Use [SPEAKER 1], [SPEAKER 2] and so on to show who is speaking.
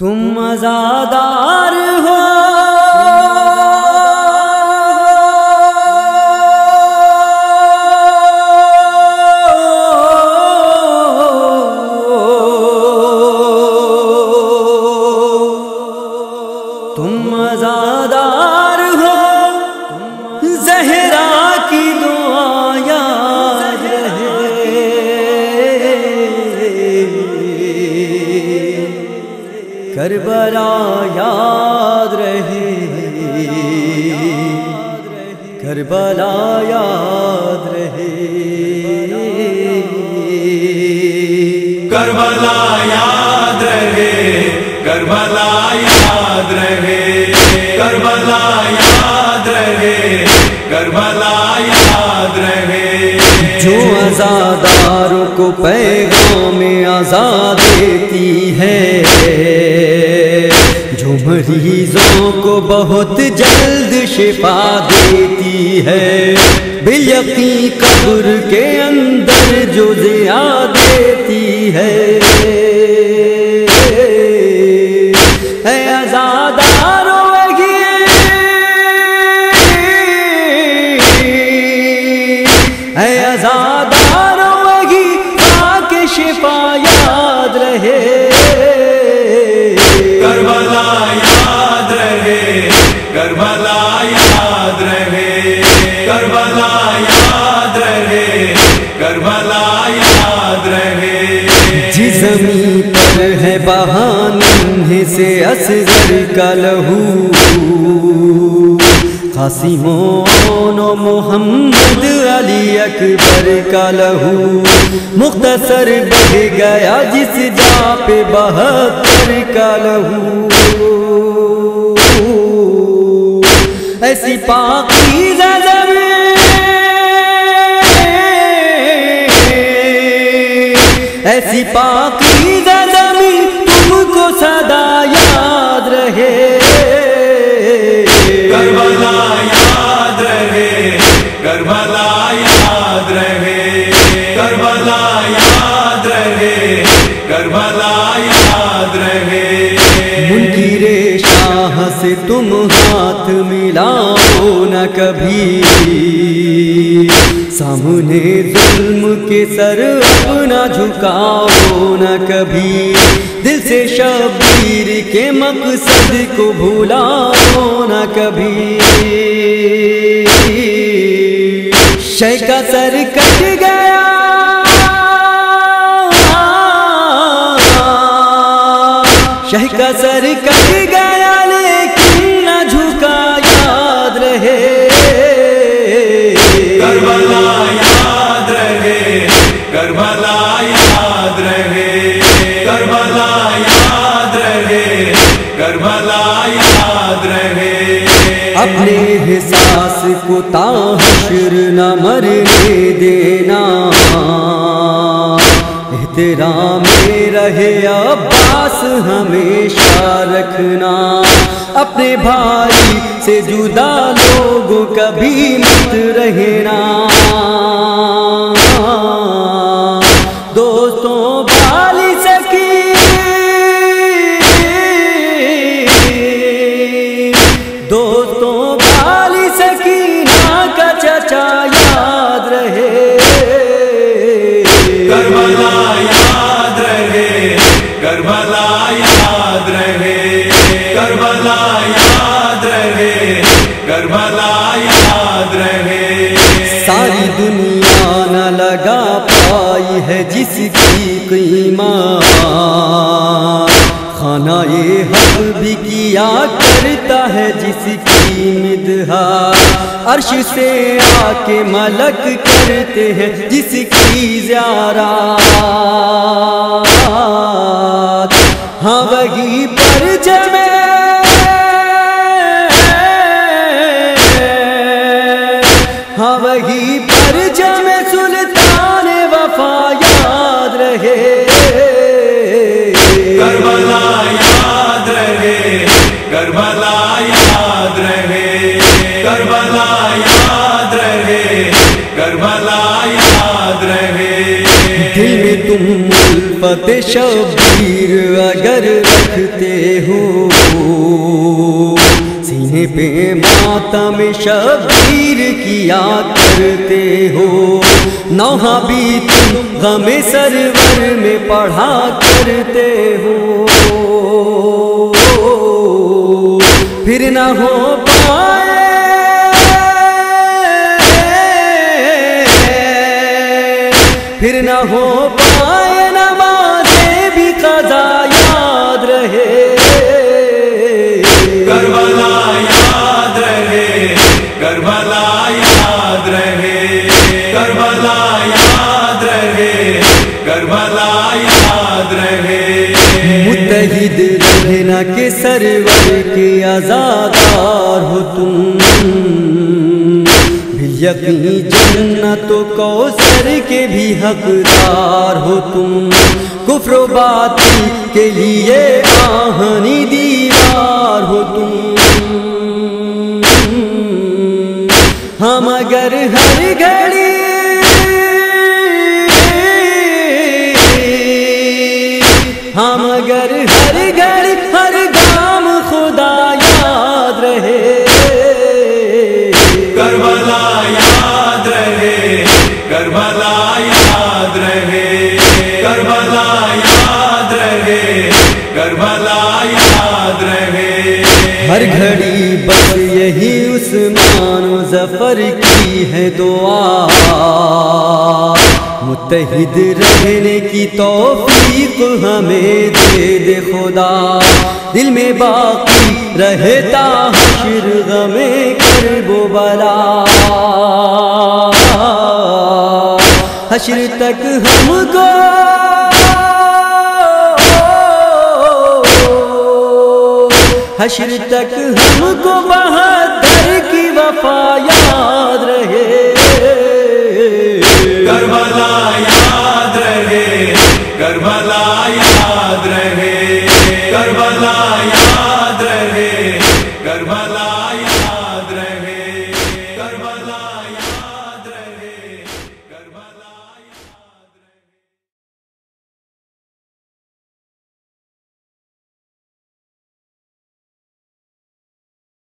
[SPEAKER 1] तुम आजादार करबला याद रहे। करबला याद रहे।
[SPEAKER 2] करबला याद रहे। करबला याद रहे। करबला याद रहे। करबला याद रहे।
[SPEAKER 1] जो आजादारों को पैगाम आज़ाद देती है। जो मरीजों को बहुत जल्द शिफा देती है। बिलकी कब्र के अंदर जो जिया
[SPEAKER 2] करबला याद रहे।
[SPEAKER 1] जिस जमी पर है बहाने से असगर का लहू। कासिमोन मोहम्मद अली अकबर का लहू। मुख्तसर बह गया जिस जा पे बहत्तर का लहू। ऐसी पाकी ऐसी पाकी जमी तुमको सदा याद रहे।
[SPEAKER 2] करबला याद रहे करबला याद रहे करबला याद रहे करबला याद रहे।
[SPEAKER 1] मुनकिरे शाह से तुम हाथ मिलाओ न कभी। सामने जुल्म के सर अपना झुकाओ न कभी। दिल से शबीर के मकसद को भुलाओ न कभी। शय का सर कट गया। अपने एहसास को ताहशर न मरने देना। एहतराम में रहे अब्बास हमेशा रखना। अपने भाई से जुदा लोग कभी मत रहना। दोस्तों बाली सकीना का चचा याद रहे।
[SPEAKER 2] करबला याद रहे करबला याद रहे करबला याद रहे करबला याद रहे।
[SPEAKER 1] सारी दुनिया न लगा पाई है जिसकी कीमत खाना ये हक भी किया करता है जिसकी मिदहा अर्श से आके मलक करते हैं जिसकी ज्यारा। हाँ वही पर जमे में उल्फत शबीर अगर रखते हो। सीने पे मातम शबीर किया करते हो। नौहा भी तुम गमे सरवर में पढ़ा करते हो। फिर ना हो पाए। फिर ना हो पाए। रहना के सरवर के आजादार हो तुम। यकीनी जन्नत कौसर के भी हकदार हो तुम। कुफ्र बाती के लिए आहनी दीवार हो तुम। हम अगर हर घड़ी हम अगर
[SPEAKER 2] करबला याद रहे करबला याद रहे करबला याद रहे।
[SPEAKER 1] हर घड़ी बस यही उस मानो ज़फ़र की है दुआ। मुतहिद रहने की तौफीक हमें दे दे खुदा। दिल में बाकी रहता हशर गमे कर हशर तक हमको हशर तक हमको बहादुर की वफा